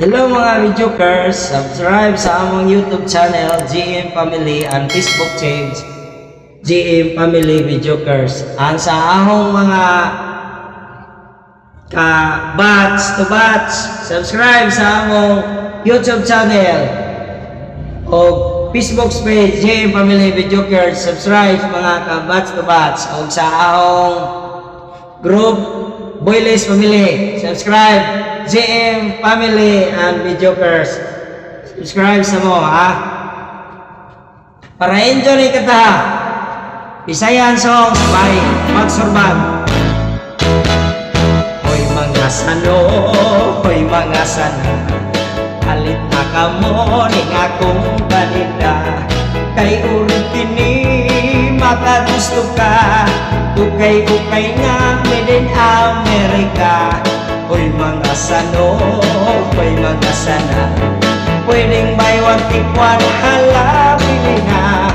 Hello mga videokers, subscribe sa among YouTube channel GM Family and Facebook page GM Family Videokers. Ang sa ahong mga ka batch to batch, subscribe sa among YouTube channel o Facebook page GM Family Videokers. Subscribe mga ka batch to batch o sa ahong group Boyless Family. Subscribe JM Family and Videokers. Subscribe sa mo ha. Para enjoy ka ta. Bisayan song by Magsurban. Hoy mga sano, hoy mga sana. Halit na ka mo ning akong balita. Kay urong kini makagusto ka. Ukay-ukay nga made in America. Hoy mga sano, hoy mga sana. Pwedeng buy one take one, hala bili na.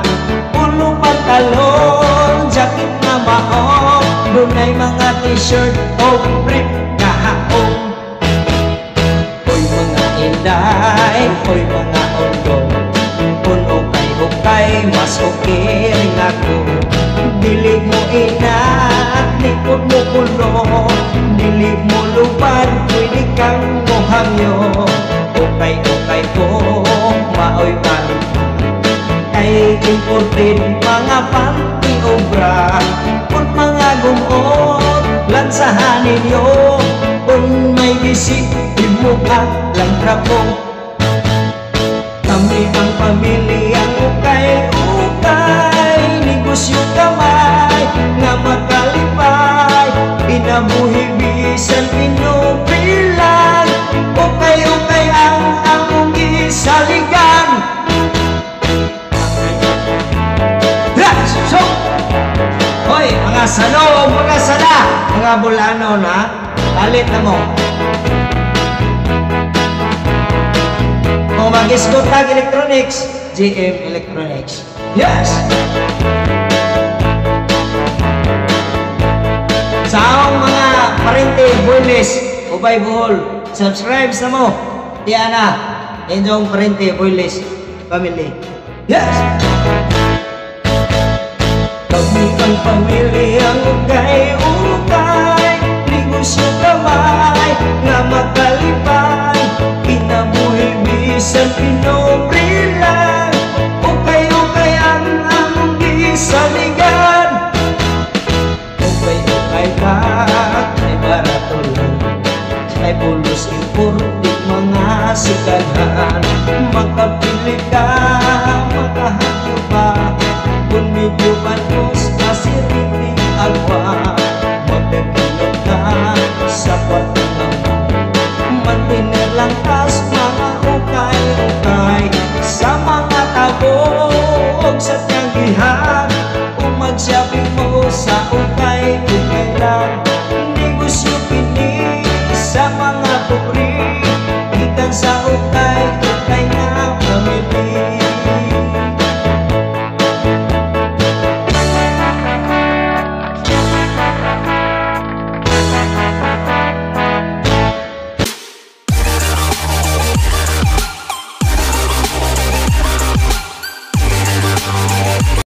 Ulo pantalon, jacket na mao. Dunay mga t-shirt o brief kahaong. Hoy mga inday, hoy mga ondo Kung ukay-ukay, mas okay rin ako Dilig mo inat, likod mo kulo Dilig mo lupad, pwede kang muhangyo Ukay-ukay ko, maoy man. Kay imported mga panty obra Kung mga gumot, lansahan ninyo Kung may bisik, imuka lang trapong Kami ang pamilyang Sano, mga sala, mga bulano na, palit na mo. Kung mag-isgot tag electronics, GM Electronics. Yes! Sa akong mga parente, boyless, ubay buhol, subscribe sa mo. Diyan inyong parente, boyless, family. Yes! Sikang pamilyang ukay-ukay Ligo sa kamay na makalipan Kinabuhi bisan pinobri lang Ukay-ukay ang ang gisaligan Ukay-ukay ka ay barato lang Ay pulos impor mga sigadhan Magkapili ka. puri Itang sa ukay, ukay na pamilya